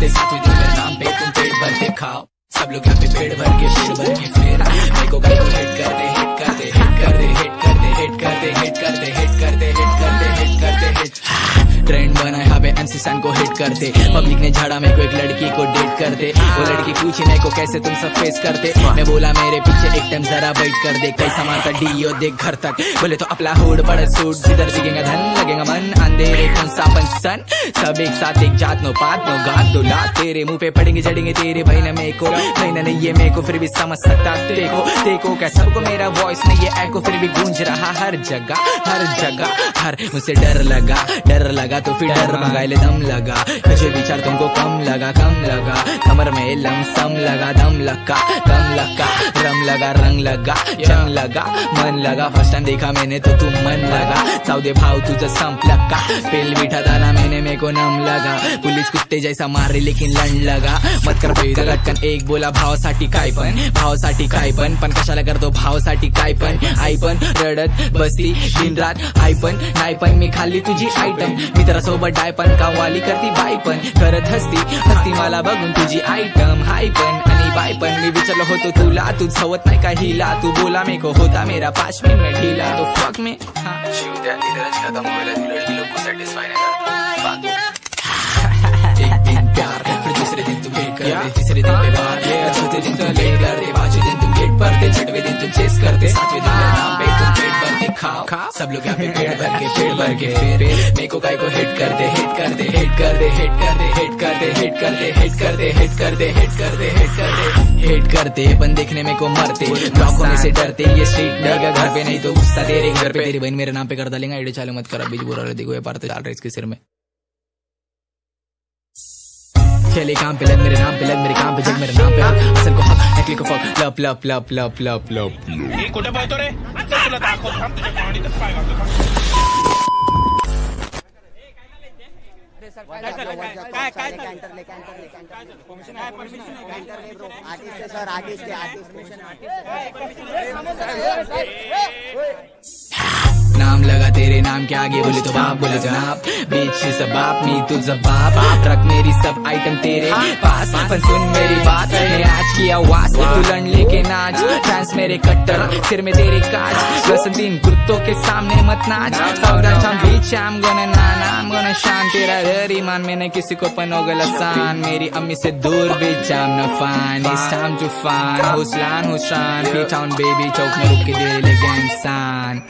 करते में दिन नाम पे तुम पेट भर के खाओ। सब लोग यहाँ पे पेड़ भर के पेड़ भर के एमसी सन को हिट करते। पब्लिक ने झाड़ा मेरे को एक लड़की को डेट करते। वो लड़की पूछी, मेरे को कैसे तुम सब फेस करते? मैं बोला, मेरे पीछे एक टाइम जरा वेट कर दे। कैसा मारता डीओ देख घर तक। बोले तो अपना हुड बड़ा सूट जिधर दिखेगा धन, लगेगा मन। अंधेरे कौन सा सन? सब एक साथ, एक जात, नो पात, नो गात दो लात। तेरे मुँह पे पड़ेंगे चढ़ेंगे तेरे भाई न मेरे को। भाई न, नहीं, ये मेरे को फिर भी समझ सकता। देखो देखो क्या सबको मेरा वॉइस नहीं ये एको फिर भी गूंज रहा। हर जगह हर जगह, हर, मुझसे डर लगा डर लगा तो फिर डर मंगाए दम लगा। तुझे विचार तुमको कम लगा कम लगा। कमर में लम सम लगा, दम लगा दम लगा। रम लगा, रंग लगा जंग लगा, मन लगा। फ़र्स्ट टाइम देखा मैंने तो तुम मन लगा। सऊदे भाव तुझं संप लगा। पेल बिठा दाना मैंने मेरे को नम लगा। पुलिस कुत्ते जैसा मारे लेकिन लंड लगा। मत कर लटकन एक बोला भावासाठी काय पण भावासाठी काय पण पण कशाला करतो भावासाठी काय पण आई पण रडत बसती दिन रात आई पण नाही पण मी खाल्ली तुझी आयटम मित्रासोबत डाय पण कावाली करती बाय पण करत हसती हसती मला बघून तुझी आयटम हाय पण आणि बाय पण मी विचारलं होतो तुला तू सवत नाही का हिला? तू बोला मे को होता मेरा पाच मिनिट हिला। तो फक मे शिव त्या इधरच खतम व्हायला ती लड़की तुम भेंट कर दे तीसरे दिन पे बार चौथे दिन तुम लेट कर दे पाँचवें दिन तुम गेट पर दे छठवें दिन तुम चेस करते सातवें दिन मेरे नाम पे तुम पेट भर के खाओ सब लोग यहाँ पे पेट भर के पेट भर के फिर मेरे को काय को हिट कर दे हिट कर दे हिट कर दे हिट कर दे हिट कर दे हिट कर दे हिट कर दे हिट कर दे हिट दे हिट दे हिट करते अपन देखने में को मरते ब्लॉक होने से डरते ये स्ट्रीट नहीं घर पे नहीं तो गुस्सा तेरे घर पे तेरी बहन मेरे नाम पे कर डालेंगे आइडिया चालू मत कर अभी बुरा देखो ये पार तो डाल रहे इसके सिर में चले काम पे लग मेरे नाम पे लग मेरे काम पे जग मेरे नाम पे असल को हक नकली को फक लप लप लप लप लप लप ए, कुठे पळतो रे? चल तुला दाखव थांब तुझ्या पाणीतच पाय घालतो थांब. काय काय तेरे नाम के आगे बोले तो बाप बोले जनाब। बीच सब बाप मी तुझं बाप। रख मेरी सब आइटम तेरे पास पण सुन मेरी बात। मैं आज की आवाज़ तू लड़ लेके नाच। फैंस मेरे कट्टर। सिर में तेरे काज। वसंतीन कुत्तों के सामने मत नाच। सावधान शाम बीच शाम गोना नाना gonna शान तेरा घर ईमान मैंने किसी को पनोगल आसान मेरी अम्मी से दूर भी जाम न फान। It's time to find हुसलान हुसान पी टाउन बेबी चौक में रुक के दे ले इंसान